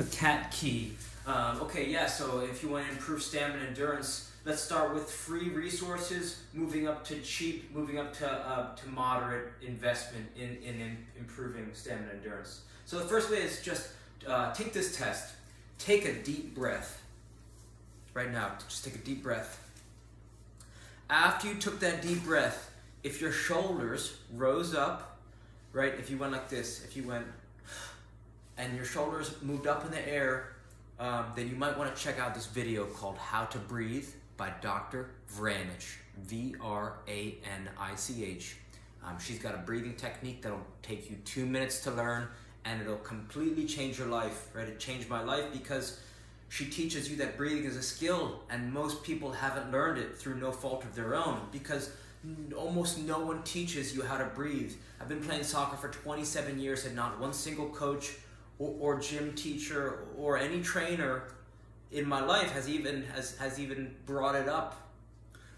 a cat key. Um, okay, yeah, so if you want to improve stamina and endurance, let's start with free resources, moving up to cheap, moving up to, uh, to moderate investment in, in, in, improving stamina and endurance. So the first way is just uh, take this test. Take a deep breath. Right now, just take a deep breath. After you took that deep breath, if your shoulders rose up, right, if you went like this, if you went and your shoulders moved up in the air, um, then you might want to check out this video called How to Breathe by Dr. Vranich, V R A N I C H. Um, she's got a breathing technique that'll take you two minutes to learn and it'll completely change your life, right? It changed my life because she teaches you that breathing is a skill and most people haven't learned it through no fault of their own because almost no one teaches you how to breathe. I've been playing soccer for 27 years and not one single coach or, or gym teacher or any trainer in my life has even has, has even brought it up.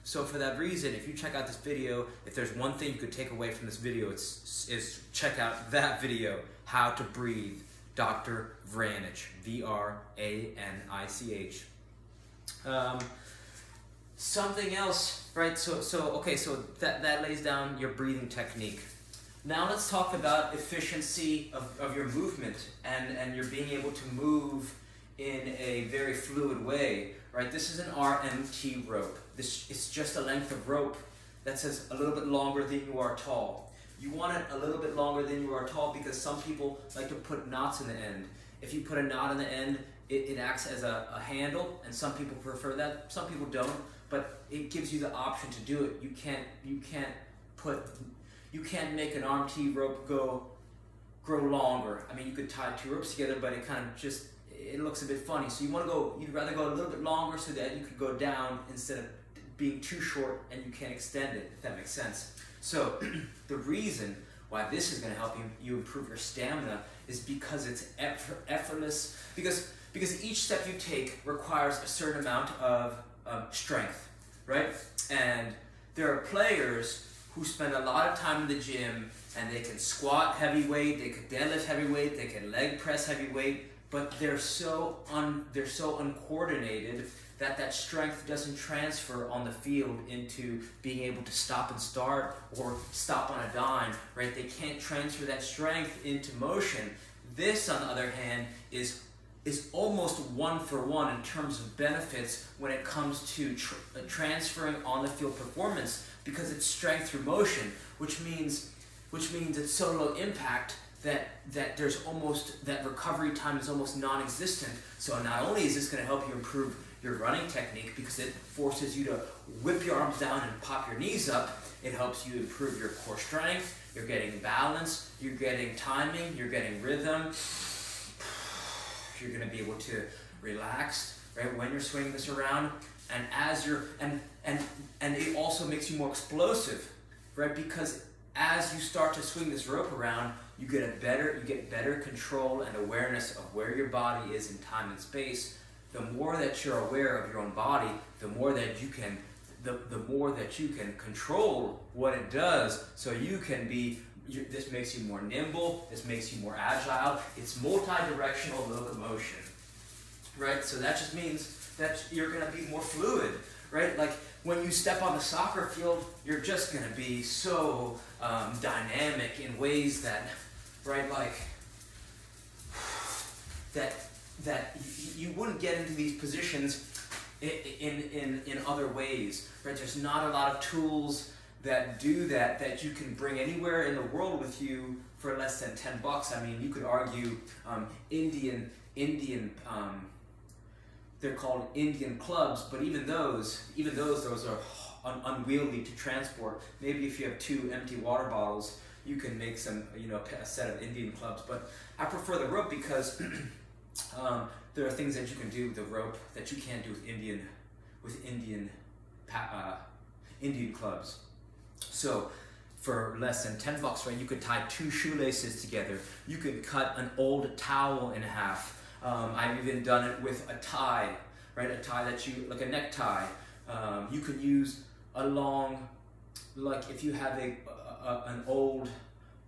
So for that reason, if you check out this video, if there's one thing you could take away from this video, it's is check out that video, How to Breathe, Dr. Vranich, V-R-A-N-I-C-H. Um, something else, right? So so okay, so that that lays down your breathing technique. Now let's talk about efficiency of, of your movement and, and you're being able to move in a very fluid way, right? This is an RMT rope. This is just a length of rope that says a little bit longer than you are tall. You want it a little bit longer than you are tall because some people like to put knots in the end. If you put a knot in the end, it, it acts as a, a handle, and some people prefer that, some people don't, but it gives you the option to do it. You can't, you can't put you can't make an RMT rope go grow longer. I mean, you could tie two ropes together, but it kind of just it looks a bit funny. So you want to go, you'd rather go a little bit longer so that you could go down instead of being too short and you can't extend it. If that makes sense. So the reason why this is going to help you, you improve your stamina is because it's effort, effortless. Because because each step you take requires a certain amount of um, strength, right? And there are players who spend a lot of time in the gym and they can squat heavy weight, they can deadlift heavy weight, they can leg press heavy weight, but they're so un, they're so uncoordinated that that strength doesn't transfer on the field into being able to stop and start or stop on a dime, right? They can't transfer that strength into motion. This, on the other hand, is is almost one for one in terms of benefits when it comes to tr uh, transferring on the field performance because it's strength through motion, which means which means it's so low impact that that there's almost that recovery time is almost non-existent. So not only is this going to help you improve your running technique because it forces you to whip your arms down and pop your knees up, it helps you improve your core strength. You're getting balance. You're getting timing. You're getting rhythm. You're going to be able to relax right when you're swinging this around and as you're and and and it also makes you more explosive right because as you start to swing this rope around you get a better you get better control and awareness of where your body is in time and space. The more that you're aware of your own body the more that you can the, the more that you can control what it does so you can be you, this makes you more nimble this makes you more agile it's multi-directional locomotion right so that just means that you're going to be more fluid, right? Like when you step on the soccer field, you're just going to be so um, dynamic in ways that, right, like that that you wouldn't get into these positions in, in, in other ways, right? There's not a lot of tools that do that that you can bring anywhere in the world with you for less than 10 bucks. I mean, you could argue um, Indian Indian um, they're called Indian clubs, but even those, even those, those are un unwieldy to transport. Maybe if you have two empty water bottles, you can make some, you know, a set of Indian clubs. But I prefer the rope because um, there are things that you can do with the rope that you can't do with Indian, with Indian, uh, Indian clubs. So for less than 10 bucks, right, you could tie two shoelaces together. You could cut an old towel in half um, I've even done it with a tie, right? A tie that you, like a necktie. Um, you could use a long, like if you have a, a an old,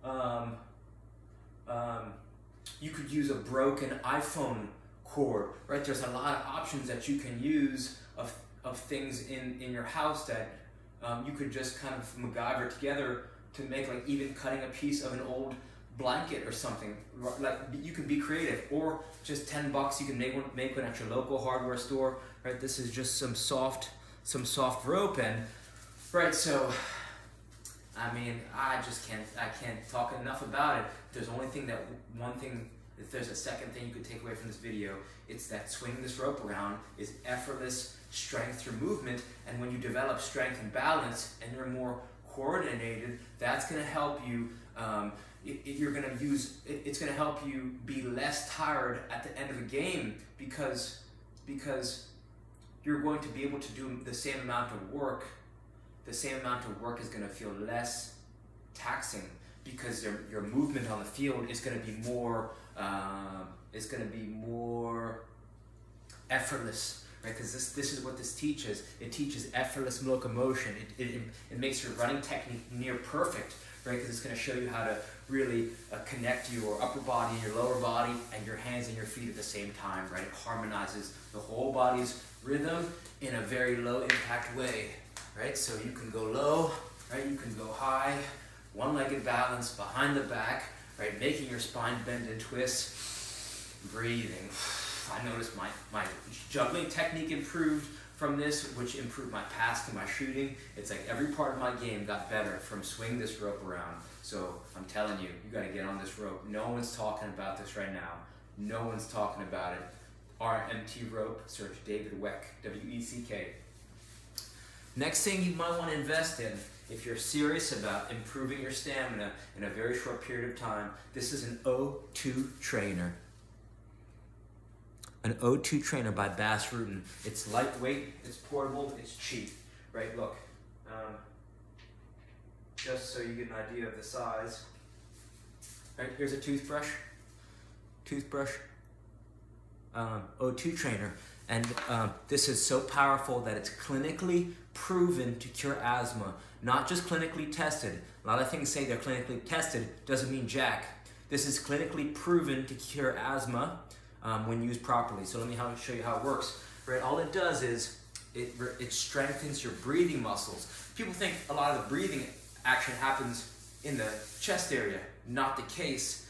um, um, you could use a broken iPhone cord, right? There's a lot of options that you can use of, of things in, in your house that um, you could just kind of MacGyver together to make like even cutting a piece of an old blanket or something. Like you can be creative, or just ten bucks you can make one make one at your local hardware store. Right, this is just some soft some soft rope and right. So, I mean, I just can't I can't talk enough about it. There's only thing that one thing. If there's a second thing you could take away from this video, it's that swinging this rope around is effortless strength through movement. And when you develop strength and balance, and you're more coordinated, that's going to help you. Um, you're going to use. It's going to help you be less tired at the end of a game because because you're going to be able to do the same amount of work. The same amount of work is going to feel less taxing because your, your movement on the field is going to be more. Uh, is going to be more effortless right? Because this, this is what this teaches. It teaches effortless locomotion. It, it, it makes your running technique near perfect, right? Because it's going to show you how to really uh, connect your upper body and your lower body and your hands and your feet at the same time, right? It harmonizes the whole body's rhythm in a very low impact way, right? So you can go low, right? You can go high, one-legged balance behind the back, right? Making your spine bend and twist, breathing. I noticed my, my juggling technique improved from this, which improved my pass to my shooting. It's like every part of my game got better from swinging this rope around. So I'm telling you, you gotta get on this rope. No one's talking about this right now. No one's talking about it. RMT rope, search David Weck, W-E-C-K. Next thing you might want to invest in, if you're serious about improving your stamina in a very short period of time, this is an O2 trainer an O2 trainer by Bas Rutten. It's lightweight, it's portable, it's cheap, right? Look, um, just so you get an idea of the size. Right, here's a toothbrush, toothbrush, um, O2 trainer. And um, this is so powerful that it's clinically proven to cure asthma, not just clinically tested. A lot of things say they're clinically tested, doesn't mean jack. This is clinically proven to cure asthma um, when used properly. So let me show you how it works. Right, all it does is it, it strengthens your breathing muscles. People think a lot of the breathing action happens in the chest area. Not the case.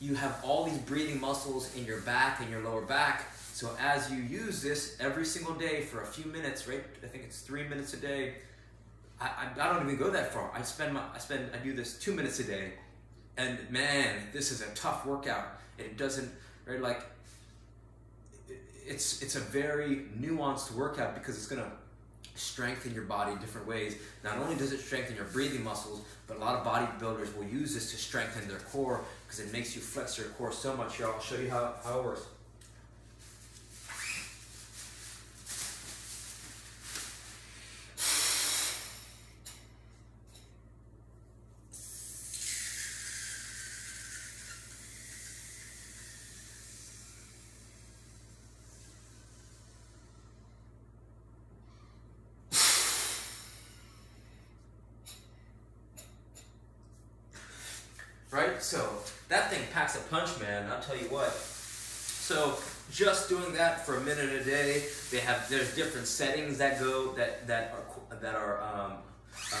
You have all these breathing muscles in your back and your lower back. So as you use this every single day for a few minutes, right? I think it's three minutes a day. I, I, don't even go that far. I spend my I spend I do this two minutes a day, and man, this is a tough workout. It doesn't right like it's it's a very nuanced workout because it's to strengthen your body in different ways. Not only does it strengthen your breathing muscles, but a lot of bodybuilders will use this to strengthen their core because it makes you flex your core so much. Here, I'll show you how, how it works. So that thing packs a punch, man. I'll tell you what. So just doing that for a minute a day, they have there's different settings that go that that are that are um,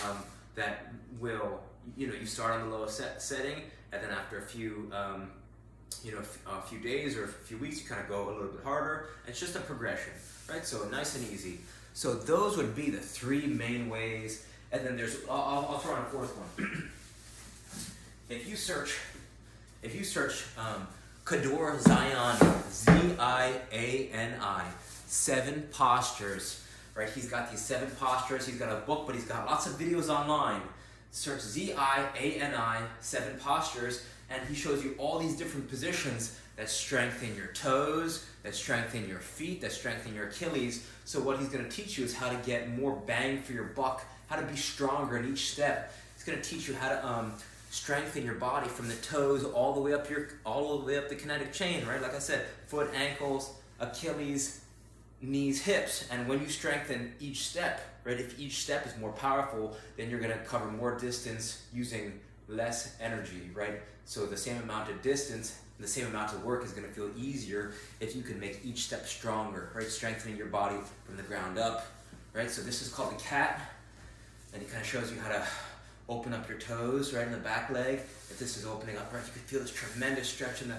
um, that will you know you start on the lowest set setting, and then after a few um, you know a few days or a few weeks, you kind of go a little bit harder. It's just a progression, right? So nice and easy. So those would be the three main ways, and then there's I'll, I'll throw on a fourth one. if you search, if you search um, Kadour Ziani, Z-I-A-N-I, seven postures, right? He's got these seven postures. He's got a book, but he's got lots of videos online. Search Z-I-A-N-I, seven postures, and he shows you all these different positions that strengthen your toes, that strengthen your feet, that strengthen your Achilles. So what he's going to teach you is how to get more bang for your buck, how to be stronger in each step. He's going to teach you how to um, strengthen your body from the toes all the way up your all the way up the kinetic chain, right? Like I said, foot, ankles, Achilles, knees, hips. And when you strengthen each step, right? If each step is more powerful, then you're gonna cover more distance using less energy, right? So the same amount of distance the same amount of work is going to feel easier if you can make each step stronger, right? Strengthening your body from the ground up, right? So this is called the cat, and it kind of shows you how to open up your toes right in the back leg. If this is opening up, right, you can feel this tremendous stretch in the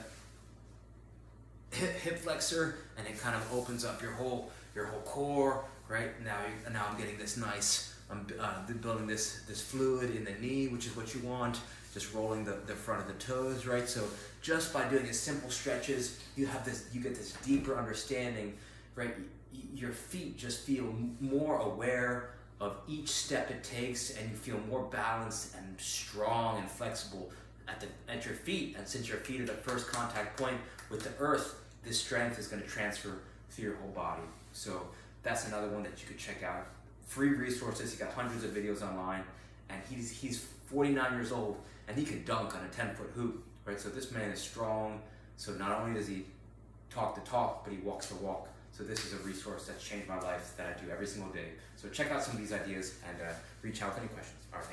hip, hip flexor, and it kind of opens up your whole your whole core, right? Now, now I'm getting this nice. I'm uh, building this this fluid in the knee, which is what you want just rolling the, the front of the toes, right? So just by doing these simple stretches, you have this, you get this deeper understanding, right? Your feet just feel more aware of each step it takes, and you feel more balanced and strong and flexible at the at your feet. And since your feet are the first contact point with the earth, this strength is going to transfer through your whole body. So that's another one that you could check out. Free resources. He got hundreds of videos online, and he's he's 49 years old and he can dunk on a 10 foot hoop, right? So this man is strong. So not only does he talk the talk, but he walks the walk. So this is a resource that's changed my life that I do every single day. So check out some of these ideas and uh, reach out with any questions. All right,